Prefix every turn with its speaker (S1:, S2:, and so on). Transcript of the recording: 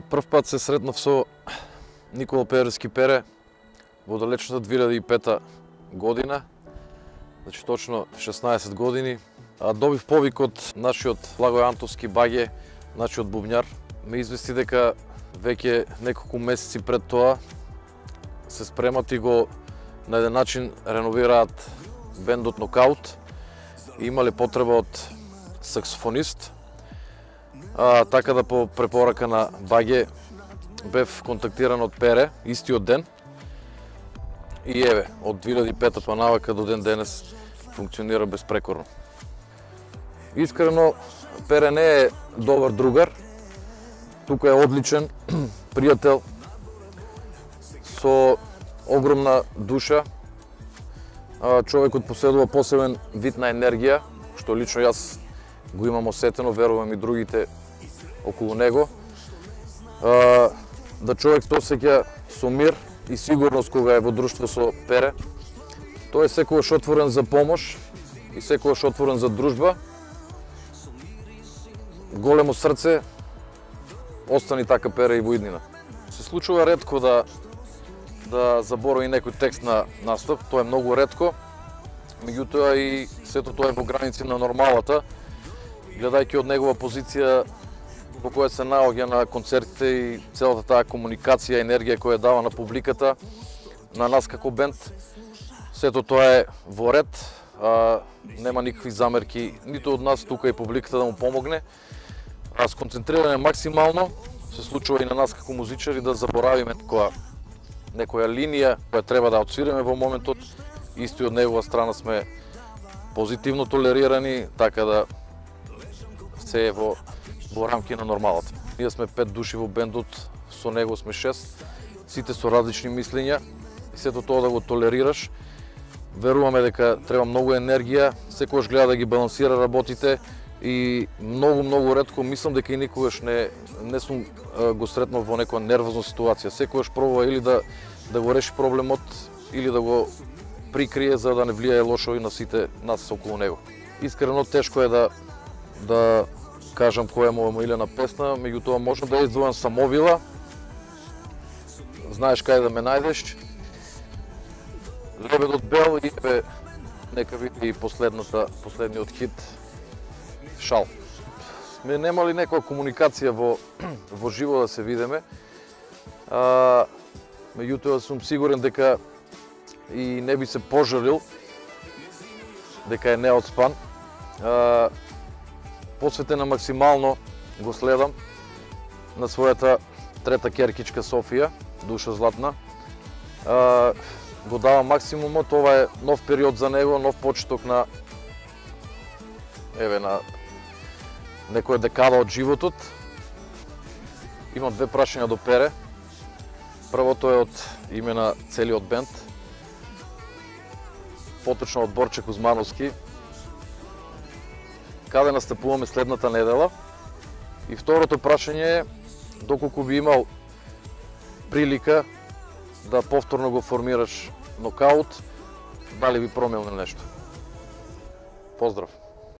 S1: Прв пат се сретнав со Никола Перски Пере во далечната 2005 година, значи точно 16 години. А добив повик од нашиот Благој Антовски баге, нашиот бубњар. Ме извести дека веќе неколку месеци пред тоа се спремат и го на еден начин реновираат бендот Нокаут и имале потреба од саксофонист. А, така да по препорака на Баге бев контактиран од Пере истиот ден. И еве, од 2005 па навака до ден денес функционира безпрекорно. Искрено, Пере не е добар другар, тука е одличен пријател со огромна душа. Човекот поседува посебен вид на енергија, што лично јас го имам осетено, верувам и другите околу него. Да човек се осеќа со мир и сигурност кога е во друштво со Пере. Тој е секогаш отворен за помош и секогаш отворен за дружба. Големо срце, остани така Пере и во иднина. Се случува ретко да да заборови некој текст на настав, тоа е многу ретко. Меѓутоа и сето тоа е во граници на нормалата, гледајќи од негова позиција во која се наоѓа на концертите и целата таа комуникација, енергија која дава на публиката, на нас како бенд, сето тоа е во ред, а, нема никакви замерки ниту од нас тука и публиката да му помогне. А сконцентриране максимално се случува и на нас како музичари да заборавиме која некоја линија која треба да отсвиреме во моментот, исто и од негова страна сме позитивно толерирани, така да се е во, во рамки на нормалата. Ние сме пет души во бендот, со него сме шест, сите со различни мислења и сето тоа да го толерираш. Веруваме дека треба многу енергија, секогаш гледа да ги балансира работите и многу многу ретко мислам дека и никогаш не не сум го сретнал во некоја нервозна ситуација. Секогаш пробува или да да го реши проблемот или да го прикрие за да не влијае лошо и на сите нас околу него. Искрено тешко е да да кажам која е моја милена песна, меѓутоа можам да издвојам самовила. Знаеш кај да ме најдеш. Лебедот бел и бе нека биде и последната последниот хит Шал. Ме нема ли некоја комуникација во во живо да се видиме. А, меѓутоа сум сигурен дека и не би се пожалил дека е неотспан. А, посветена максимално го следам на својата трета керкичка Софија, душа златна. А, го дава максимумот, ова е нов период за него, нов почеток на еве на некоја декада од животот. Имам две прашања до Пере. Првото е од име на целиот бенд. Поточно од Борче Кузмановски, каде настапуваме следната недела. И второто прашање е доколку би имал прилика да повторно го формираш нокаут, дали би променил нешто. Поздрав!